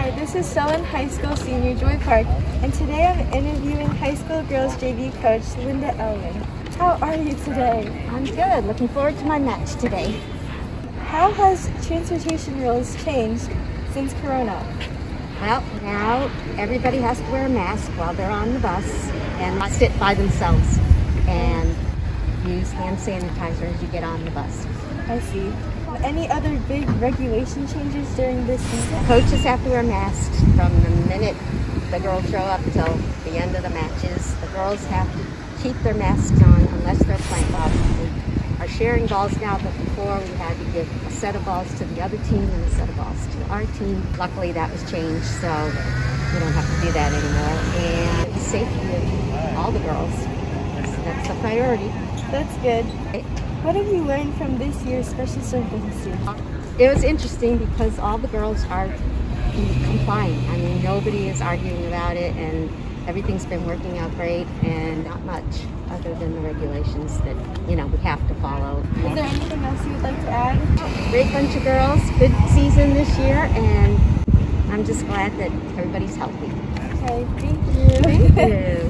Hi, this is Selwyn High School senior Joy Park, and today I'm interviewing high school girls JV coach Linda Elwin. How are you today? I'm good. Looking forward to my match today. How has transportation rules changed since Corona? Well, now everybody has to wear a mask while they're on the bus and not sit by themselves and use hand sanitizer as you get on the bus. I see. Any other big regulation changes during this season? Coaches have to wear masks from the minute the girls show up till the end of the matches. The girls have to keep their masks on unless they're playing ball. We are sharing balls now, but before we had to give a set of balls to the other team and a set of balls to our team. Luckily that was changed, so we don't have to do that anymore. And the safety of all the girls, that's the priority. That's good. What have you learned from this year's Special Circumstances? It was interesting because all the girls are complying. I mean, nobody is arguing about it, and everything's been working out great, and not much other than the regulations that you know we have to follow. Is there anything else you would like to add? Great bunch of girls, good season this year, and I'm just glad that everybody's healthy. Okay, thank you. Thank you.